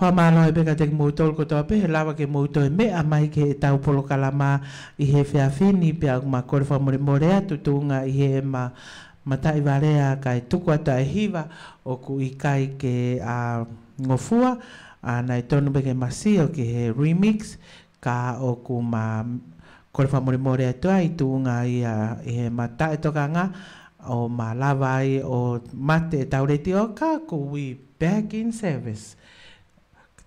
whamano e peka te moutou ko tōpe, he lawa ke moutou e me a mai ke e tau polo kalama i he whea whini pe a kuma kore wha more more atutunga i he ma mata i warea ka e tuku ata e hiva o ku i kai ke a ngofua a na i tonu peke masi o ke he remix ka o ku ma kore wha more more atua i tuunga i, a, i he mata e toka nga o ma lawa i o mate e tau reti o ka ku we back in service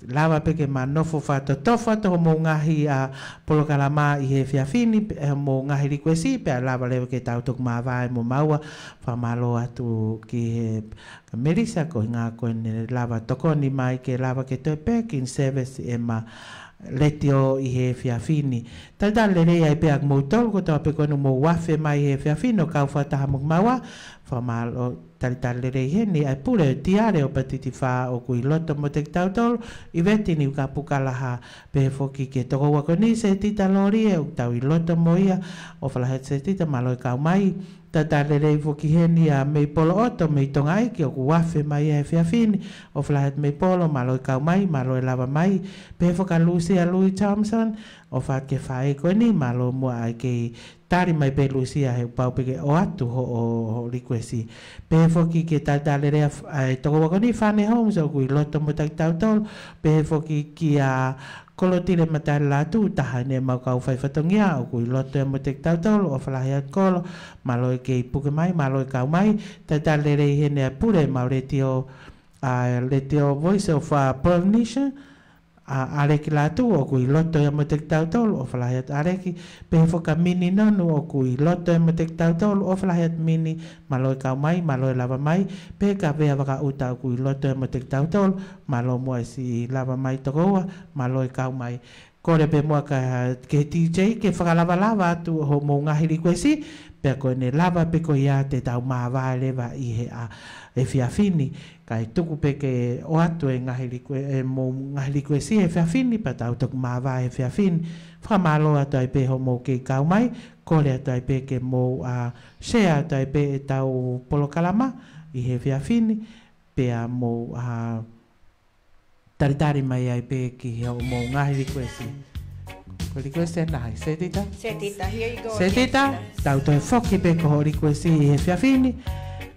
lava peke ma nofo fa to tofa mo ngahi a polo kalama i he fia fini mo ngahi li kwesi pe eh, lava lewe ke tau tok ma mo maua fa malo atu ki merisa ko inga ko ni lava toko ni mai ke lava ke to pekin service e leti o i he whiawhini. Tau tā le rei ai peak mou tau, ko tau peko anu mou wafe mai he whiawhini o kau whataha mok maua, wha o tari tā le rei heni ai pule o tiare o patiti wha o kui loto mo tek tau tau, i veti ni uka pukalaha pe he whoki ke toko wako ni se tita lori e o tau i loto mo ia, o whalahet se tita malo i e kau mai, ta ta le fo ki heni a me polo o to me tongai ki o wafe mai e fia fin o flahet me polo ma lo ka mai ma lo lava mai pe fo ka lusi a lui thompson o fa ke fa e ko ni ma lo mo ai ke tari mai pe lusi a he pau pe o atu ho o requesti pe fo ki ke ta ta le a e toko ko fane fa ne home so ku lo to mo ta ta to pe fo ki ki a kolo tire mata la tu ta hane ma kau fai fatongi a ku lo te mo tek tau tau o fala ya kolo ma lo ke pu ke mai ma lo ka mai ta ta le re he ne pure ma re tio a le tio voice of a pronation uh, a areki la tu o kui loto ya e motek tau tolu o flyat areki pe foka mini nonu o kui loto ya e motek tau tolu o flyat mini maloi e kau mai malo e lava mai peka ka waka uta o kui loto ya motek tau tolu malo mua si lava mai tokoa malo e kau mai kore pe mua ka ke TJ ke whaka lava lava tu ho mo ngahiri kwe si pe ko ne lava pe ko ya te tau maa vaeleva i he a e fiafini ka e tuku peke o atu e ngahi liku e mo ngahi liku e si e fiafini pa tau tuku mawa e fiafini wha malo atu ai peho mo ke kaumai kore atu ai peke mo a uh, shea atu ai pe e tau polo kalama i he fiafini pea mo a uh, taritari mai ai pe ki he o mo ngahi liku e si Ko liku e si e nahi, se tita? Se tita, here you go. Se tita, tau tau e foki peko ho liku e si i he fiafini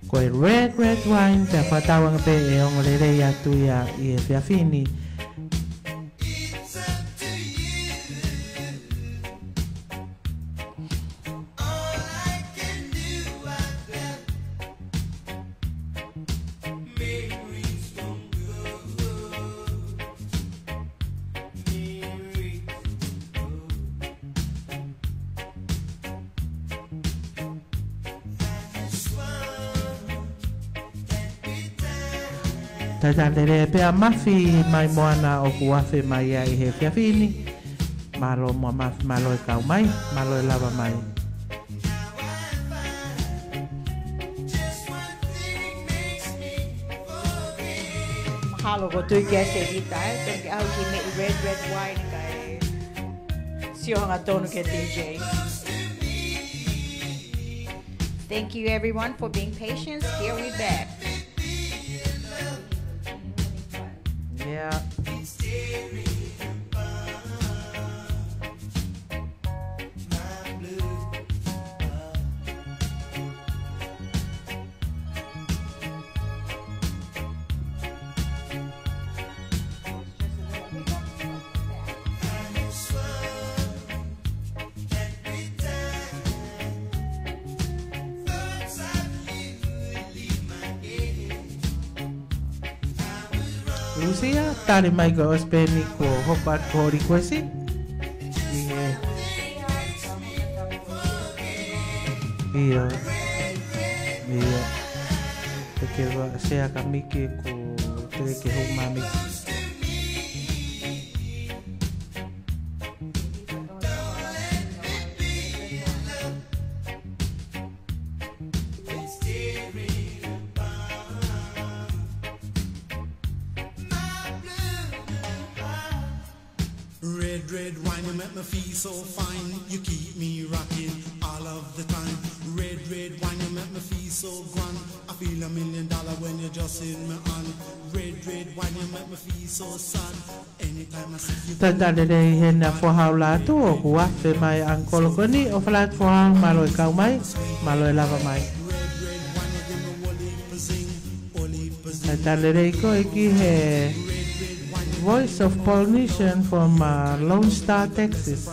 koe red red wine pe fatawanga pe e ongo lerei atu ia i e fiafini fini talerea pea mafi mai moana o kuafe mai ai he fiafini malo mo mafi malo e kau mai malo e lava mai Mahalo ko tui kia se au ki red red wine kai siohanga tonu ke DJ Thank you everyone for being patient. Here we back. Michael तालिममा गयोस् प्रेमिकको होबाट छोरीकोसी Iya. Iya. Perché se a camicchi con te che ho mamicchi. ta tale rei he na foha o o kua pe mai angkolo koni o flat foha maloi kau mai maloi lava mai ta tale rei ko eki he Voice of Polynesian from uh, Lone Star, Texas.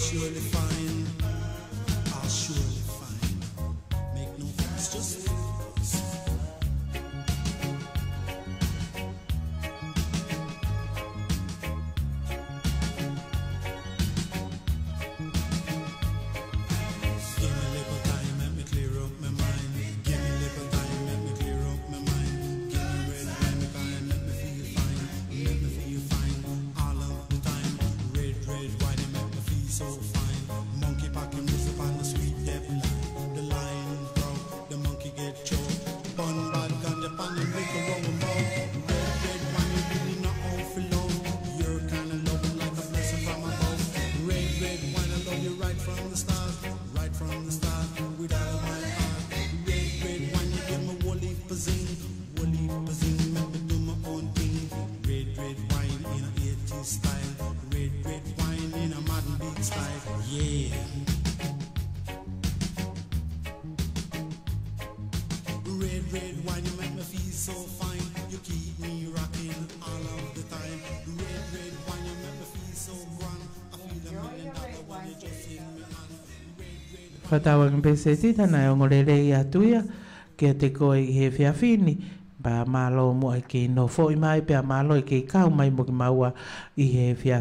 surely find. Whatawa ngā pese titana e ongo lele i atuia, kia te koe i he whia whini, pa malo mo ai no fo i mai pe malo e ke kau mai mo ki maua i he fia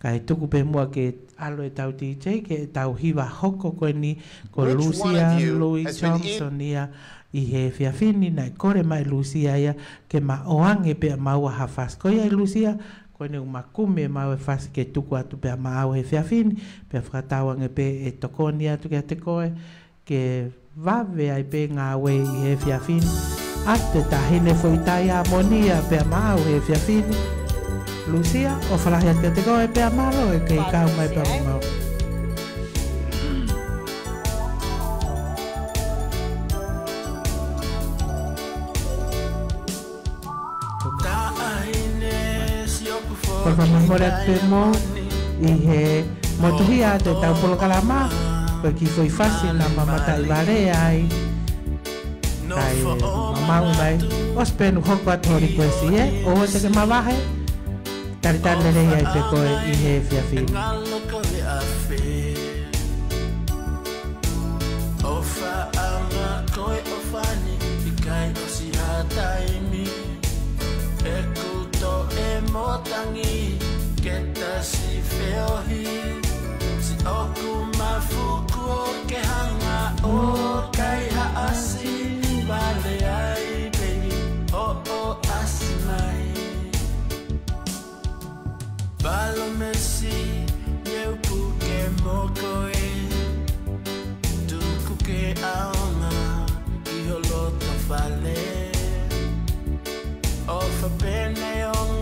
ka e tuku pe mua ke alo e tau DJ ke tau hiva hoko koe ni ko Lucia Louis Johnson ia i he fia fini na kore mai Lucia ia ke ma oange pe maua hafas ko ia Lucia Lucia ko ne ma kume ma e we fas ke tu ko tu pe ma we fe afin pe fratawa nge pe e tokoni atu ke te ko ke va ve ai pe nga we e fe afin atte ta hene foi ta ya monia pe ma we fe afin lucia o fra ya te ko pe ma lo ke ka ma pe ma por Performance Dije, motuhia te tau la kalama, porque pues foi fácil, la mamá tai vale ai. Tai mamá un vai, os penu hoko atori kuesi e, o te que mabaje, tartar de ley ai pekoe i he fia fim. Ofa ama koe ofani, ikai osi hataimi. emotangi Keta si feohi Si oku mafuku o ke hanga O kai haasi Vale ai pei O oh, o oh, asimai Balo mesi Yeu puke mokoi Tuku ke aonga Iho loto fale Ofa pene onga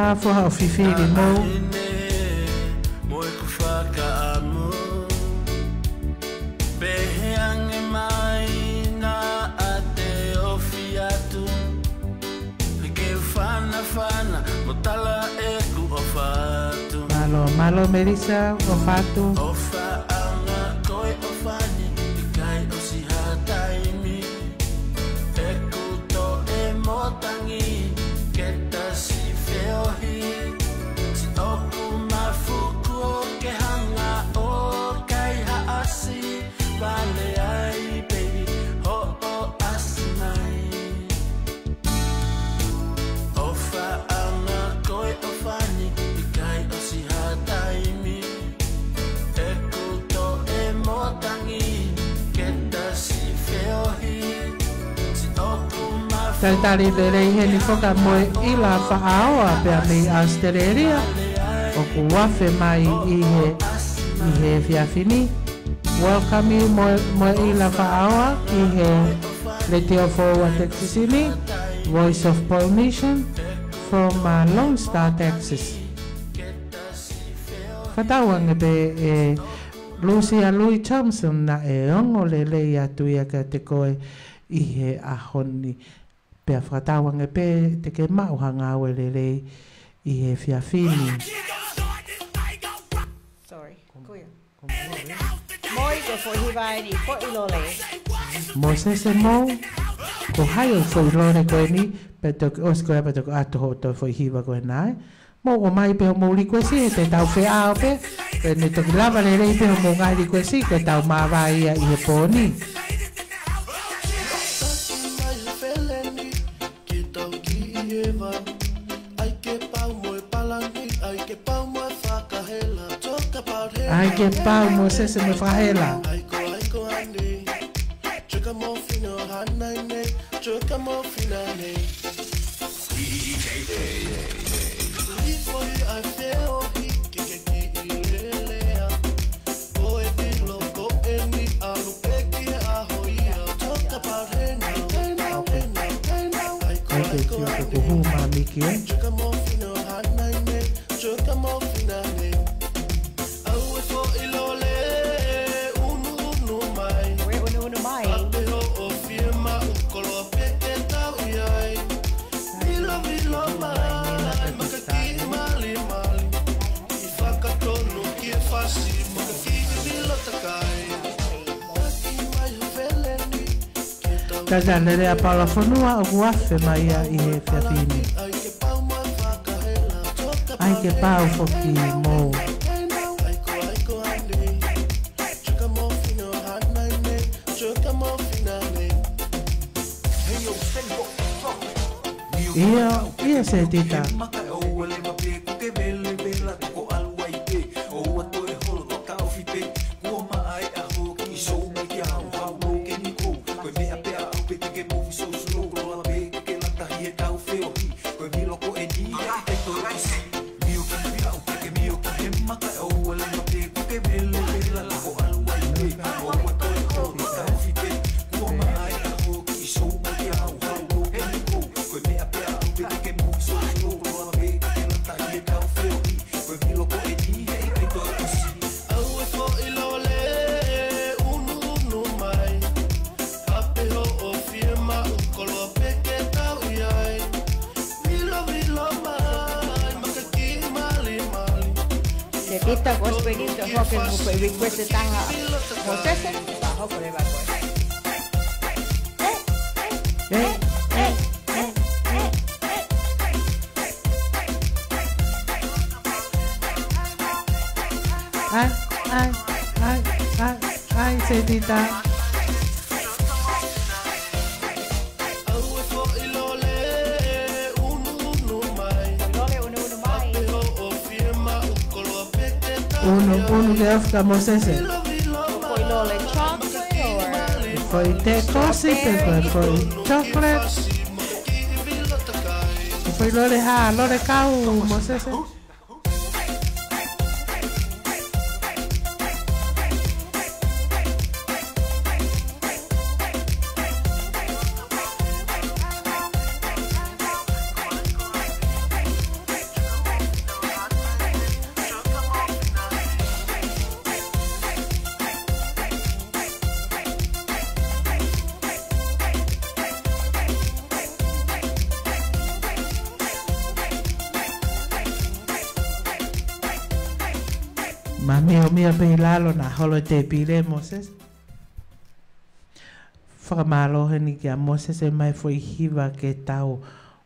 a fo ha fi fi le mo Malo, malo, Melissa, o fato. O fato. tali lelei he ni foka moe i la whaaoa pia mei Australia o ku wafe mai i he i he fiafini welcome you moe, moe i la whaaoa i he le teo fōua Texasini Voice of Polynesian from uh, Lone Star, Texas. Whatauanga pe e eh, Lucia Louis Thompson na e ongo le lei atu ia ka te koe i he ahoni. pea whakatawanga pē te ke mauhanga awe lele i he whiawhini. Sorry, kuia. Moi go fo hiva e ni fo i lole. Mo se se mo, ko hai o fo i lole koe ni, pe tok os koe pe tok ato ho to fo i hiva koe nai. Mo o mai pe o mo li koe si, e te tau fe ao pe, pe ne tok lava le rei pe o mo ngai li koe si, ke tau ma vai i he po ni. Moi Kepa, Moses et mes là. Tata nere a paula whanua o kuafe mai ia i he whiapine. Ai ke pau foki mou. Ia, samosese? Pojnole chocolate or? Pojte cose pepe, poj chocolate. Pojnole ha, lore kau mosese? ia pe lalo na holo te pile Moses. Whakamalo heni ki a Moses e mai foi hiwa ke tau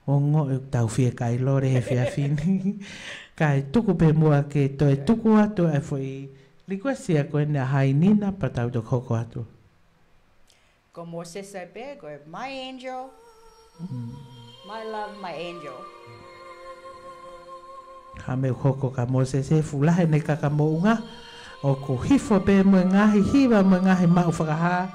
o ngo e tau fie kai lore he fia fini. Kai tuku pe mua ke to e tuku atu e foi requesti a koe nea hainina pa tau to koko atu. Ko Moses e pe koe my angel, mm. my love, my angel. Ha me koko ka Moses e fulahe ne kakamounga. Moses o ko hifo pe mo ngahi hiwa mo ngahi mau whakaha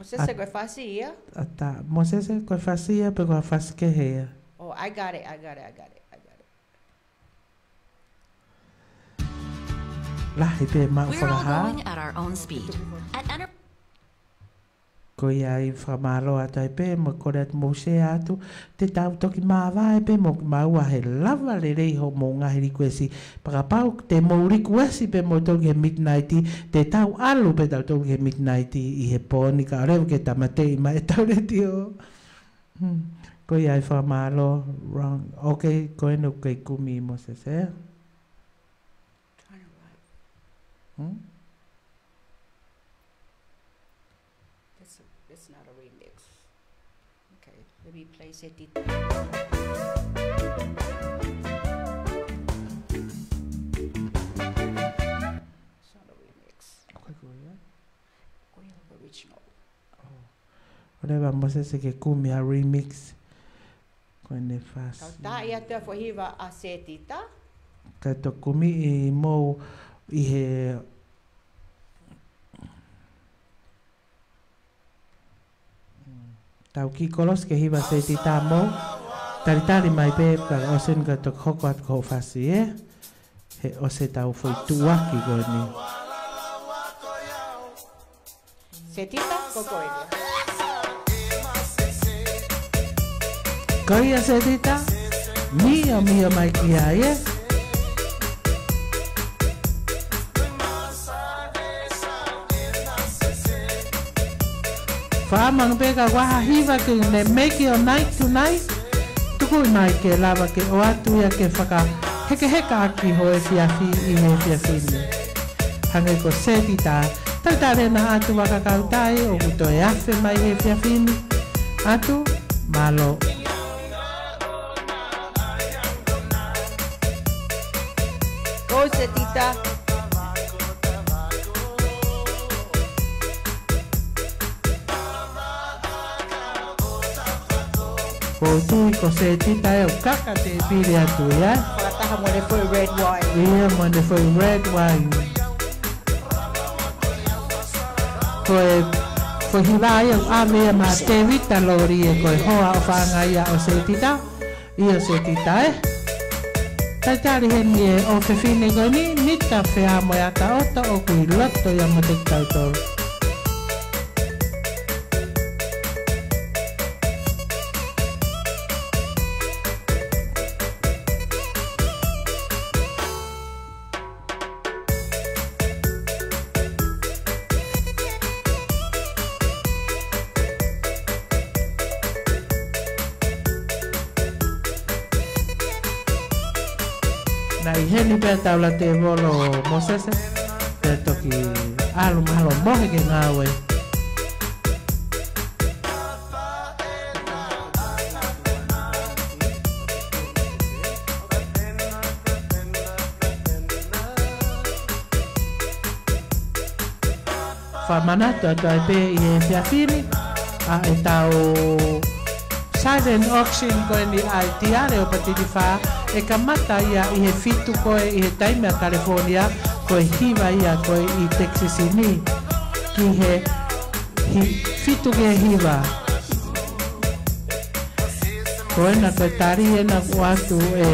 Você se koe whasia? Tá, você se koe whasia pe koe whasikeheia. Oh, I got it, I got it, I got it. We're all going at our own speed. At enter- ko ia i whamalo ato e pē, mo kore atu mo se atu, te tau toki mā vāe pē, mo ki māua he lava le rei ho mō ngahi rikuesi, paka pau te mō rikuesi pē mo toki he midnight i, te tau alu pē tau toki he midnight i, i he pōni ka reo ke tamate i mai tau re tio. Hmm. Ko ia i whamalo, wrong, ok, ko enu kei kumi mo se se. Hmm? replace a detail. It's not a remix. ¿Cuál es Goya? Goya original. Ahora vamos a hacer que cumbia remix kwenye el fácil. Kauta ia te fohiva a ah. setita. Kato kumi i mou i he tau ki kolos ke hiwa se tari mai pe ka osen ka to khoko ko fasi e he ose tau foi tua ki goni setita kokoelia koia setita mio mio mai ki e. whamang pega waha hiva ke ne meke o nai tunai tuku i mai ke lava ke o atu ia ke whaka heke heka aki ho e fiafi i me fiafi ni hange ko seti tā tau tā rena atu waka kautai o kuto e afe mai he fiafi ni atu malo Oh, Setita. Oh, Setita. Kotu ko se ti tayo kaka te pili atu ya. Pakatahan mo na for red wine. Iya mo na for red wine. Koe ko hilayo ame ma te vita lorie koe hoa o whangaya o se ti ta. Ia se ti ta eh. Tatari he nie o fefine koe ni nita fea mo yata ota o kui loto ya mo te tautoru. Eta blate bolo mosese te toki ki alu mahalo mohe ke ngawe Famanato ato epe i e fiafini a etao silent auction con di altiare o patiti fa e kamata ia i he fitu koe i he taimea California koe hiva ia koe i Texas i ni ki he hi, fitu ke hiva koe na koe tari e na ko atu e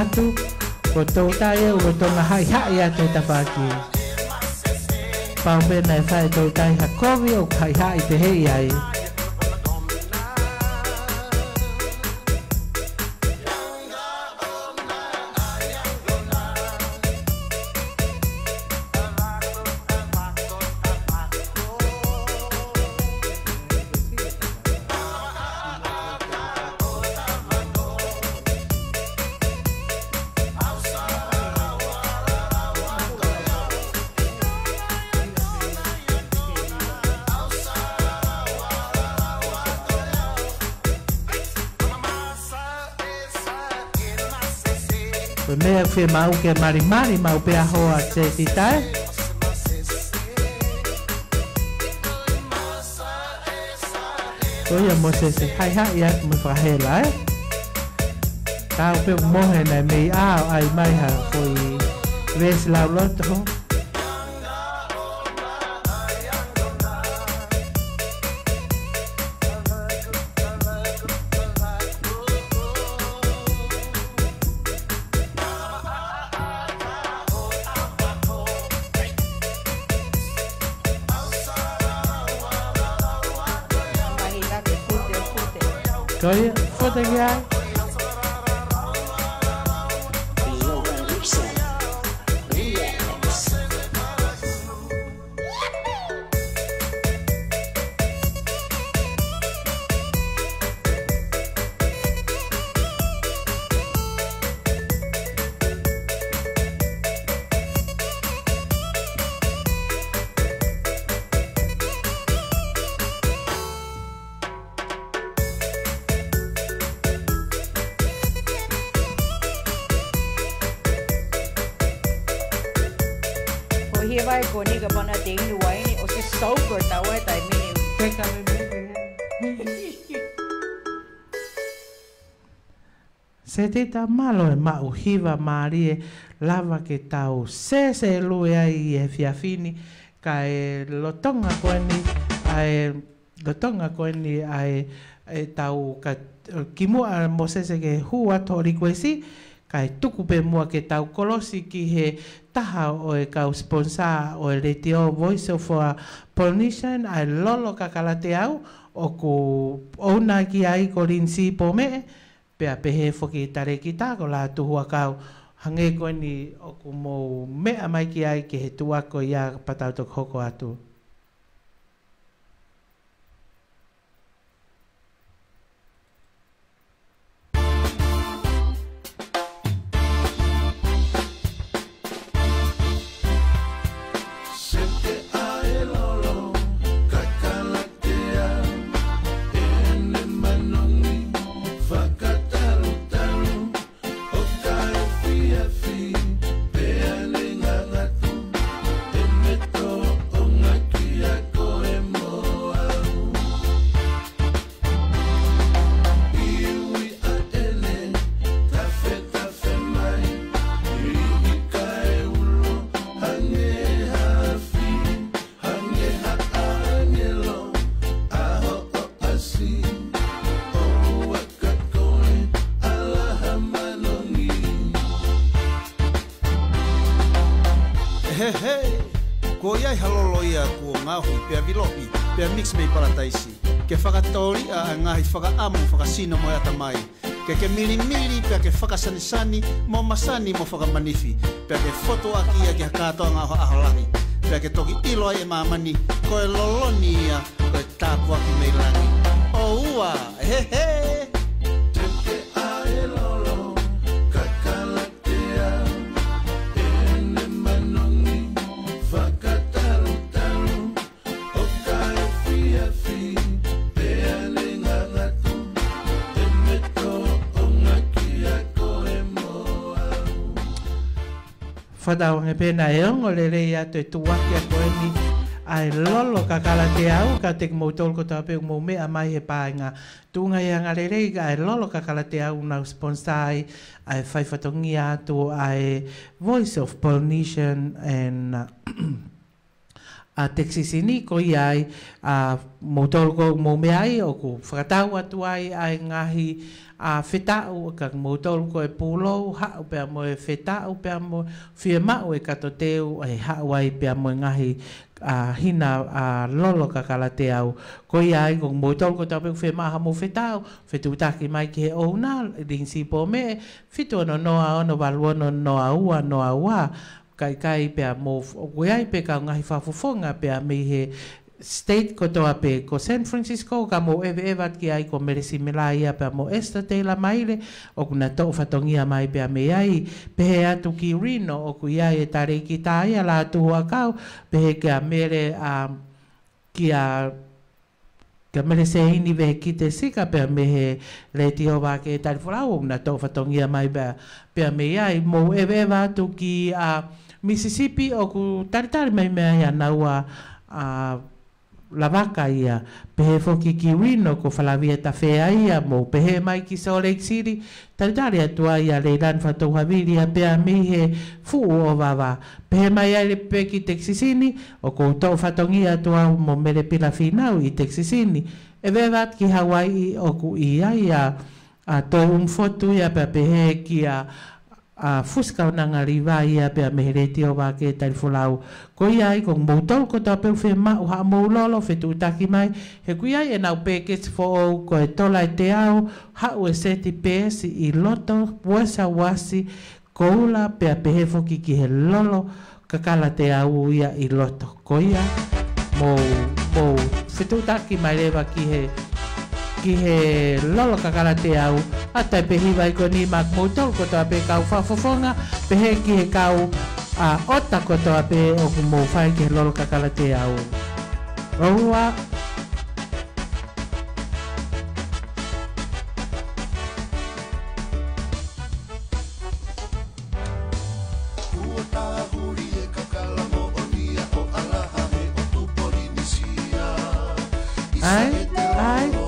atu ko tau tai e ua tonga hai hai atu e tapaki pao pena e whae tau tai ha kovi o kai hai te hei ai pe mau ke mari mari mau pe hoa te titae. Eh? Tôi mo se se hai ha ya mo fa he lai. Tao pe mo he na mi ao ai mai ha foi ves lau lo to. कोनी का बना देख लुआ है उसे सौ करता हुआ है ताई मैंने देखा मैं Se te ta malo e ma uhiva mari lava ke tau se se lue ai e fiafini ka e lotonga koeni ai lotonga koeni ai tau ka mo a mosese ke hua tori koesi ka e tuku pe mua ke tau kolosi ki he taha o e kau sponsa o e o Voice of a Polynesian a lolo kakala te au o ku ouna ki ai ko rinsi po me pe a pehe foki tare ki tā ko la tu hua kau hange koe ni o ku mou mea mai ki ai ki he tuako i a patau tok hoko atu. ke whakataori a ngai whakaamu whakasino mo ata mai. Ke ke mili mili pia ke sani mo masani mo whakamanifi. Pia ke foto aki a ke hakatoa ngā aholangi. Pia ke toki ilo e mamani, koe loloni ia e tāpua ki meilangi. O ua, he he! whadau nge pēnā e ongo le rei atu e tuwaki a koe mi ai lolo ka kala te au ka te kumou tolu ko tau peu kumou mea mai he pāinga tūnga i anga rei ai lolo ka kala te au nau sponsai ai whaifatongi atu ai Voice of Polynesian and a teksi sini ko i ai a mou tolu ko mou mea ai o ku whakatau atu ai ai ngahi ngahi a feta o e ka mo ko e pulo ha o pe mo e feta o pe mo fie o e katoteu e ha o ai pe mo ngahi a hina a lolo ka kala ko ia ai ko mo ko ta pe fie ha mo feta o fe ta ki mai ke o na din si po me fito no no a no valu no no a u no a wa kai kai pe mo o ai pe ka ngahi fa fofonga pe a me he state ko toa pe ko San Francisco ka mo eva eva ki ai ko meresi me ia pe mo esta te la maile o kuna to fatongia mai pe me ai pe a tu ki rino o ku ia e tare ki ta ia la tu a ka pe ke a mere a um, ki a ka mere se ini ve ki te sika pe me he le ti o va ke tare fora o kuna to fatongia mai pe pe me ai mo eva eva tu ki a uh, Mississippi o ku tare tare mai mea ia naua a uh, lavaka ia pehe foki ki wino ko falavia ta fea ia mo pehe mai ki Salt Lake City taritari atua ia leilan fatou havili a pea mihe fuu o vava pehe mai aile pe ki teksisini o ko utou fatongi atua mo mele pila finau i teksisini e vevat ki Hawaii o ku ia ia a tohum fotu ia pe pehe ki a, a a fuska na nga riva ia pe a mehere o wake tari Ko ia i kong moutau ko tau peu fe ma uha mou lolo fe tu taki mai. He ku ia i e nau peke te fo o ko e tola e te au ha ue se ti si i loto wasa wasi ko ula pe a pehe ki ki he lolo kakala te au ia i loto. Ko ia mou mou fe tu taki mai lewa ki he ki he lolo kakara te au a tai pehi vai ko ni mak motol ko tā pe kau pe he ki he kau a ota ko pe o ku mou whai ki he lolo kakara te au Rohua!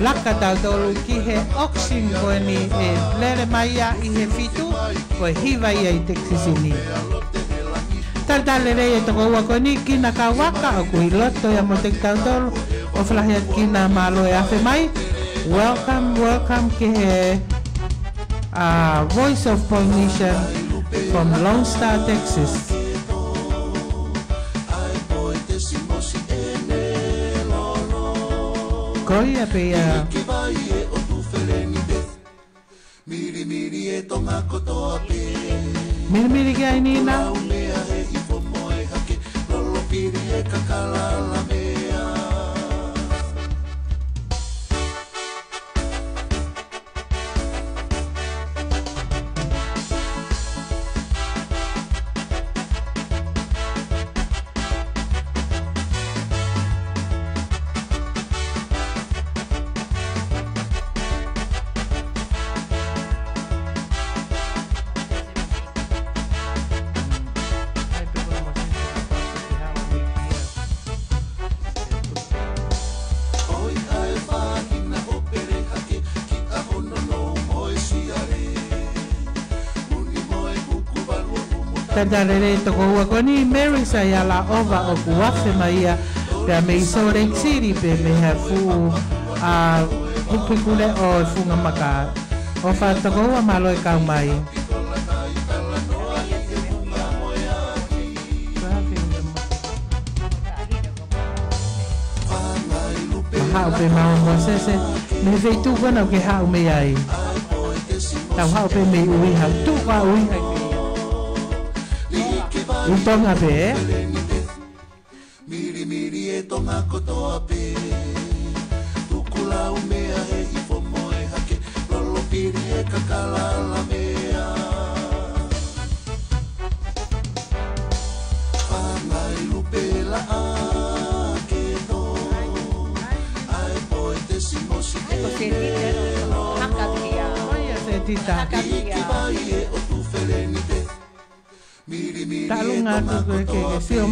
Lakatautolu kije oksin koeni fitu hiva ia i Tartale rei toko kina o o kina malo e afe mai. Welcome, welcome kije uh, Voice of Polynesian from Lone Star, Texas. Koi apea. Miri miri e kandarere toko Mary ova o kuafe me pe me a kupi kule o e funga maka o malo e mai hau pe mau mo sese me kona ke hau me ai tau hau pe me ui hau tu ui hau 울방합에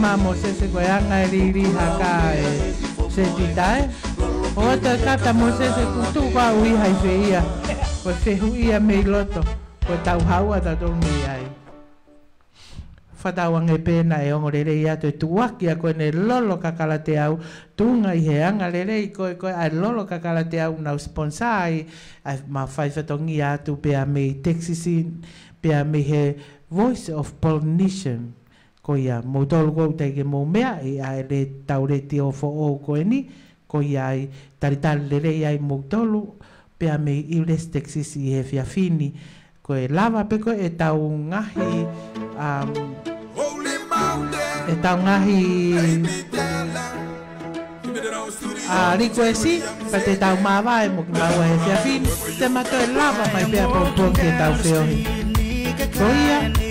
mamo se se goyanga e riri haka e se tita e o te kata mo se se kutu kwa ui hai se ia ko se hui a mei loto ko tau haua ta tau ni ai whatau ange pēna e ongo rere i atoe tuaki a koe ne lolo kakala te au tunga i he anga rere i koe koe ai lolo kakala te au nau sponsa ai ai ma whaifatongi atu pēa mei texisi pēa mei he voice of Polynesian ko ia mautolo kou teike mou mea e i ae le taure ti o fo o ko eni ko ia i taritale le rei ai mautolo pia me i le stexis i fia fini ko e lava pe ko e tau ngahi um, e tau ngahi a riko e si pa te tau mawa e mok mawa e fia fini te mato e lava mai pia pou pou ki e tau feo ko ia ko ia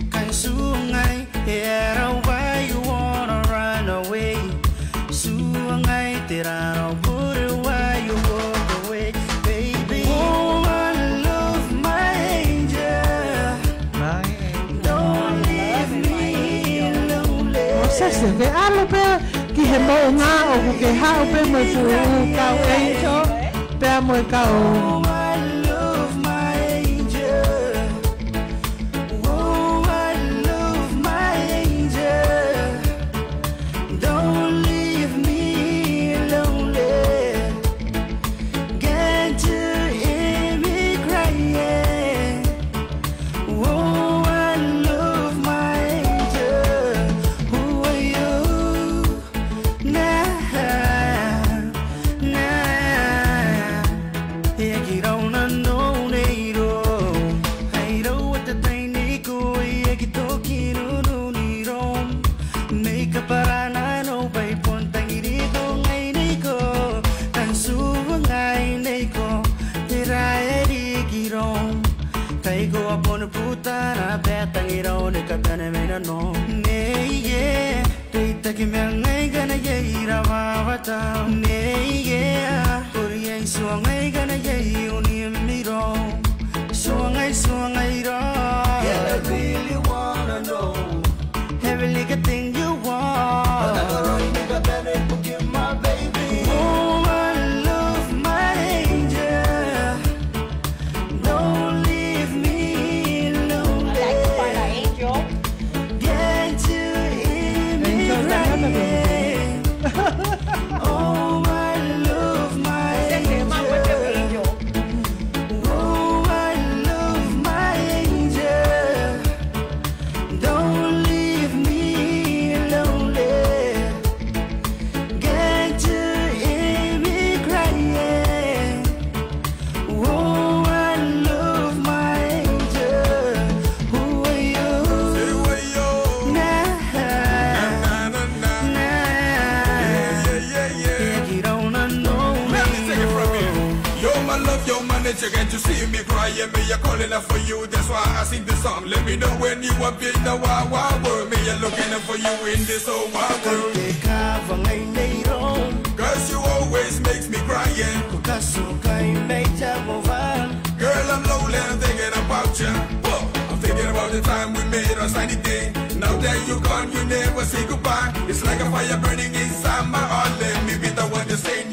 ve alo pe ki he mo nga o ke ha o pe mo su ka made Girl, I'm lonely, I'm thinking about you. Whoa. I'm thinking about the time we made on sunny day. Now that you're gone, you never say goodbye. It's like a fire burning inside my heart. Let me be the one to say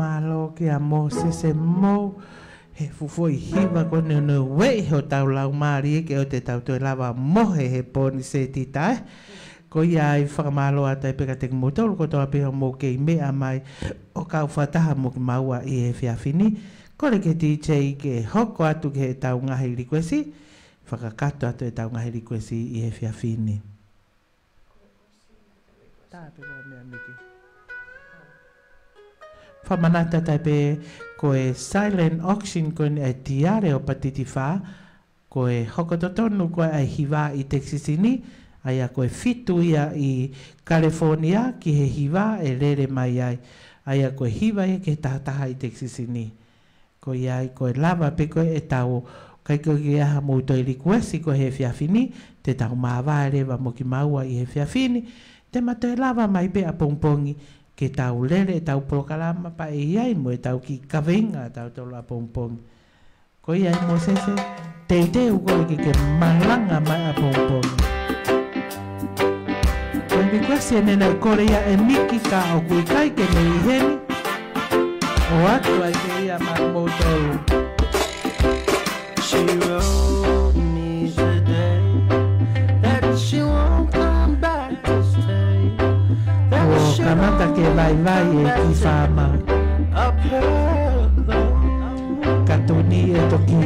malo ki a mose se mo he fu i hiva ko ne no we he o tau lau mari e ke o te tau to lava mo he he poni se tita eh? ko i a i whakamalo a tai peka te mo tau ko tau ape mo ke i mea mai o kau fataha mo ki maua i e fia fini ko le ke DJ ke hoko atu ke he tau ngahi likwesi whakakato atu e tau ngahi likwesi i e fia fini Tá, pegou. whamanata tai pe ko e silent auction ko e tiare o patiti wha ko e hokoto ko e hiwa i Texas ini ai a ko e fitu ia i California ki he hiwa e rere mai ai ai a ko e hiwa ia ke tataha i Texas ini ko ia i ko e lava pe ko e tau kai ko ia ha mo to i ko he fiafini te tau ma va re va mo i he fiafini te mate lava mai pe a pompongi ke tau lele, u prokalama, pa e iai mo, e tau ki kavenga, tau tau la pompong. Ko iai mo sese, te te uko ke ke malanga ma a pompong. Ko iai kua si anena e i e miki ka o kui kai ke me i o atu ai ke ia ma mo She Kamata Baibai e Kifama. Katuni e Toki.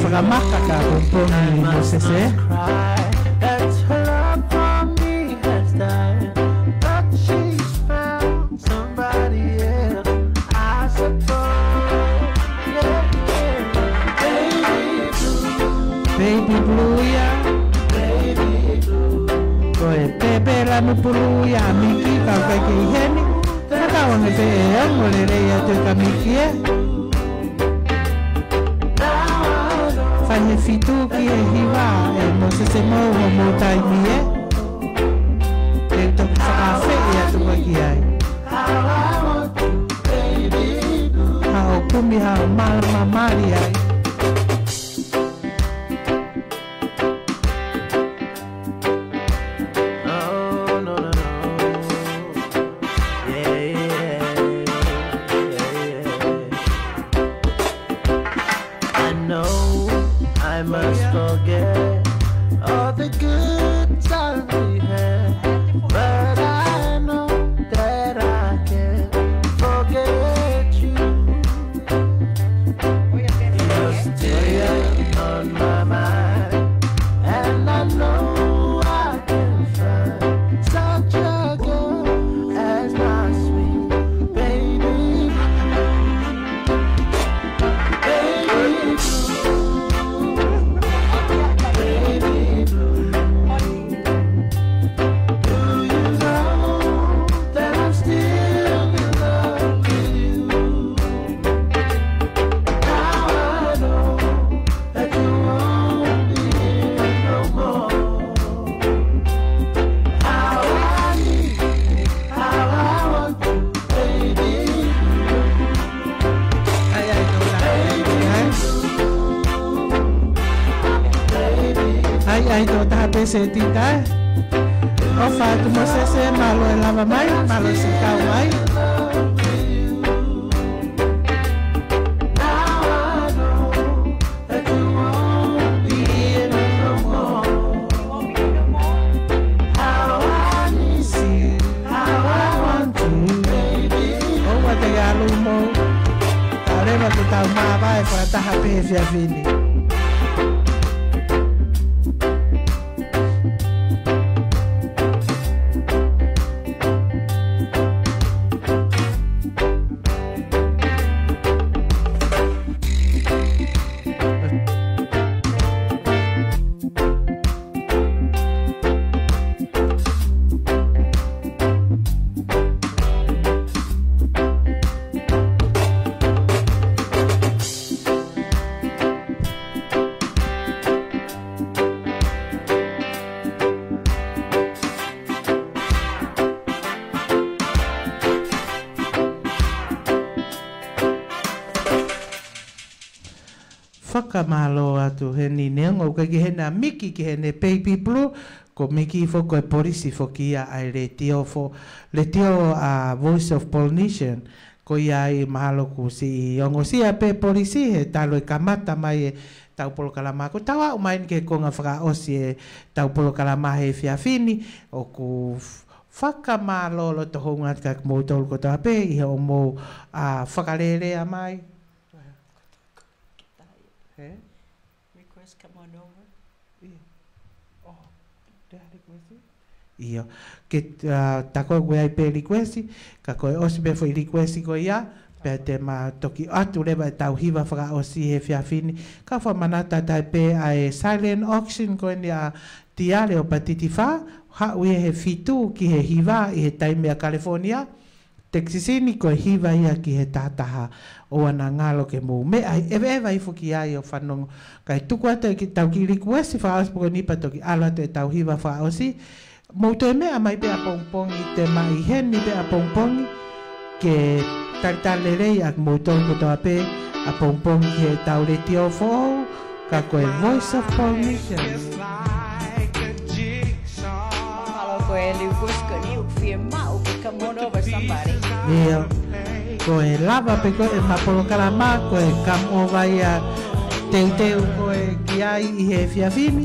Framakaka you e Mosese. tanu puru ya miki kafe ke iheni tata wane te ea molere ya te kamiki e fahe fitu ki e hiwa e mo se se mo ho mo taimi e te toki sakafe e atu waki ai hao kumi hao malama mari ai sentita eh? o fatu mo é sese malo ela vai mai malo se tá kawai whakamalo atu he ni neanga uka ki hena miki ki hene pei piplu ko miki i fwoko e porisi fwoki ia ai le tio fo le tio a uh, voice of Polynesian ko ia i mahalo ku si i e ongo si a pe porisi he talo e kamata mai e tau polo kalama ko tawa o main ke konga whaka osi e tau polo kalama he fia fini o ku whakamalo lo toho ngatka kumoutou lukotoa pe i he o mou uh, whakarerea mai Request come on over. Yeah. Oh, they have requests. Ia, ke uh, tako koe ai pe requesti, ka koe osi me fwi requesti koe ia, pe te ma toki atu lewa e tau hiva whaka osi he fia ka fwa manata tai pe ai silent auction koe ni a tiare o patiti ha ui he fitu ki he hiva i he taimea California, tekisini ko hiva ia ki he tātaha o ana ngalo ke mō. Me ai, e ewa i fuki ai o whanongo. Kai tuku ato e ki tau ki riku esi whaos poko nipa toki ala te tau hiva whaosi. Mou te mea mai pea pongpongi te mai hen ni pea pongpongi ke tartarlerei ak mou tau kotoa pe a pongpongi he tau re tio fōu ka koe Voice of Polynesian. Ndio koe lava pe koe mapolo karama koe kam ovaia teuteu koe kiai i he fiafimi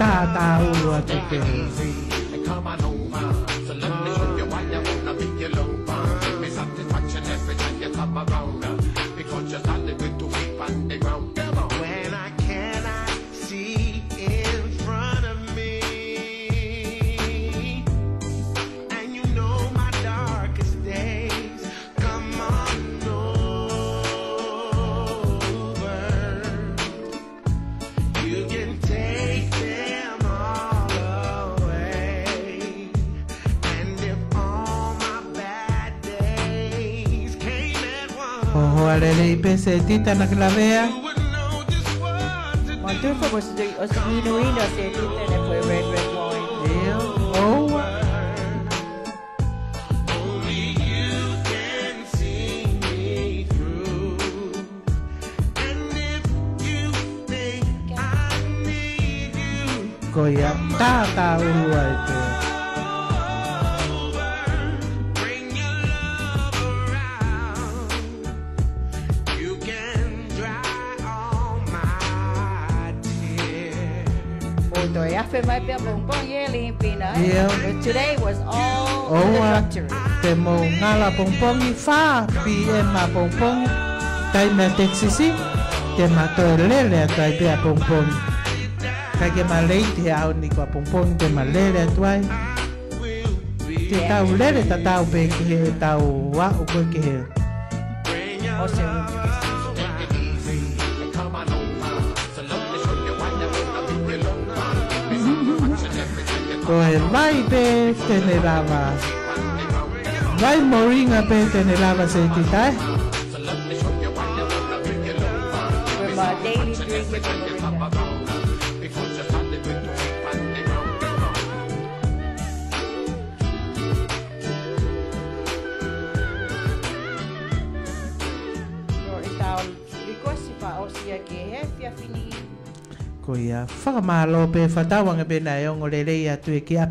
tatawag ito. So let me show you why I wanna be your lover. Me satisfaction every time you come around. σε αιτήτα ανακλαβέα. Montufo pues os diminuyendo se aitita fue red red wine. Yeah. Oh. Goyatata Uruguay. Today was all Oa oh, ah, te mo ngala pongpongi fa pi e ma pongpongi tai me texisi te ma to lele tai pe pongpongi kai ke ma leite au ni ko pongpongi te ma lele tuai te tau lele ta tau pe ke tau wa o ke o se con el baile tenelaba. Vai morin a pe tenelaba se titai. Eh. Requesti fa ossia che eh, è fia finita. ko ia whakamalo pe whatawanga pena e ongo lele ia tue ki a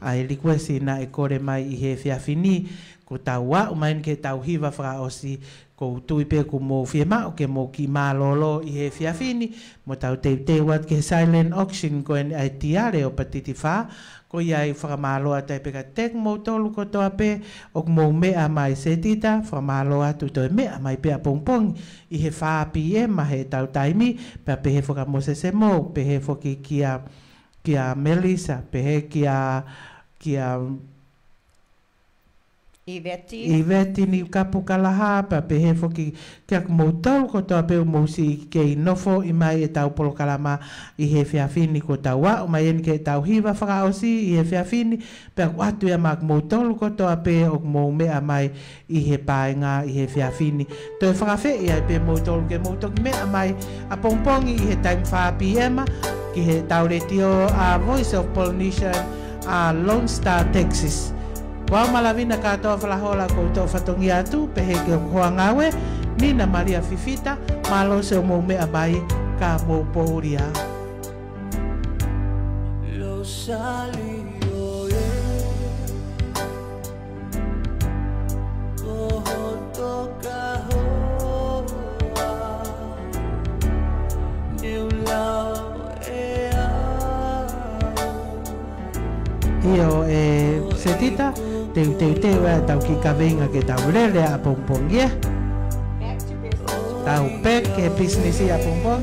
a e likwesi na e kore mai i he whiawhini ko tau umain ke tau hiva whaka osi ko tui pe ku mō whie mao ke mō ki malolo i he whiawhini mo tau teu ke silent auction ko en ai tiare o patiti whaa ko ia i whakamalo atu peka tek mō tolu kotoa pe o mō mea mai se tita whakamalo atu to mea mai pea pongpong i he whāpi e ma he tau taimi pe pe he whaka mose se mō pe he whaki kia kia Melissa pe he kia kia Iveti. Iveti ni kapu kalaha pa pehe foki ki ak mou tau ko toa peo mou si kei nofo i mai e tau polo kalama i he fia ko tau wa o mai eni kei tau hiva whaka o i he fia pe ak watu ya e mak mou tau ko toa pe o mou mea mai i he paenga i he fia to e whaka fe i ai pe mou tau ke mou ki mea mai a pongpongi i he taim wha piema ki he tau reti o a Voice of Polynesia a Lone Star, Texas. Wa malavina katoa Hola koutou fatongi atu, peheke o koangawe, Nina Maria Fifita, malo se o kamopuria mai ka moupouria. Lo salió cojo ni Io, eh, Setita, teu teu teu e tau ki ka venga ke tau lele a pompong ye tau pek ke business ia pompong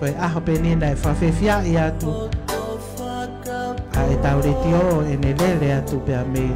koe aho penina e fafefia i atu a e tau reti o ene lele atu pe a mei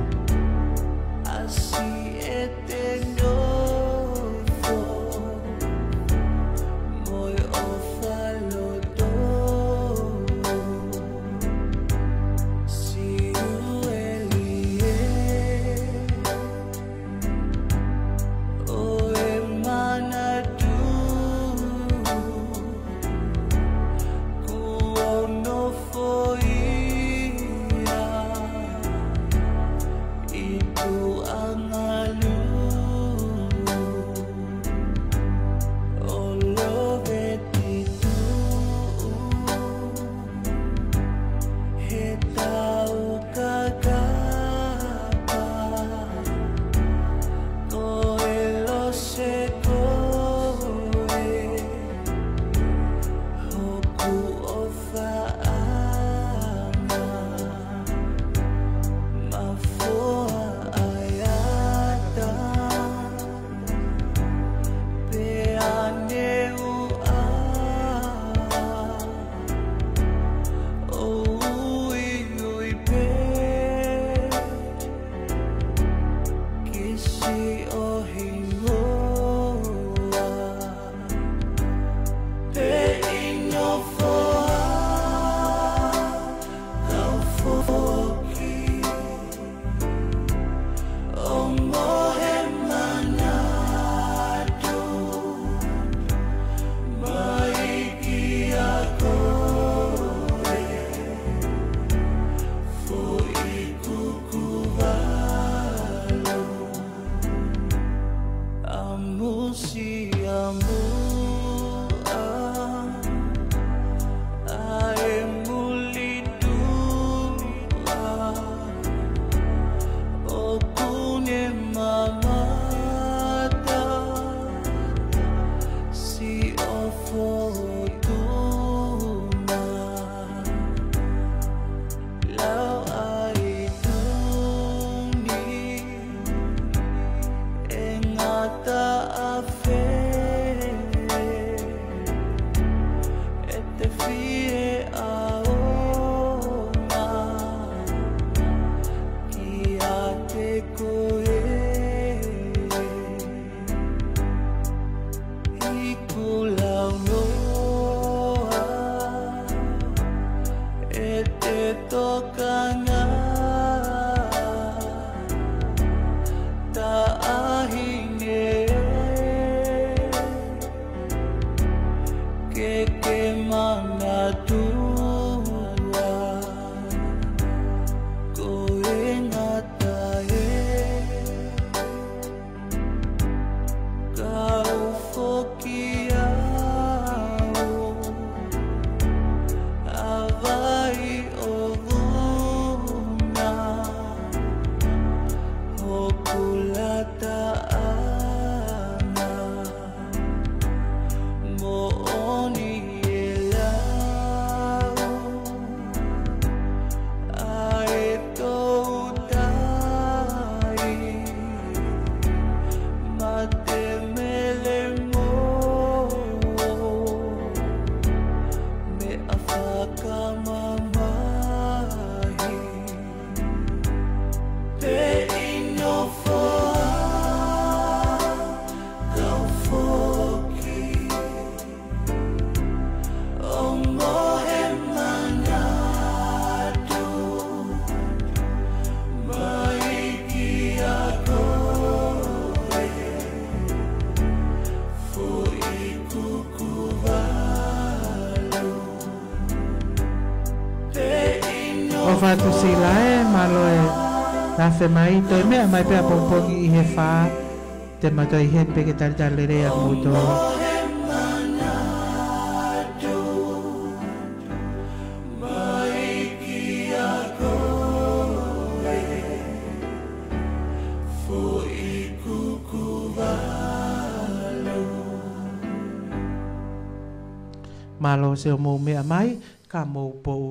Kau forgive. se mai to me mai pe pom pom i he fa te ma to i he pe ke tal tal le a mu to Malo se o mou mea mai, ka mou pou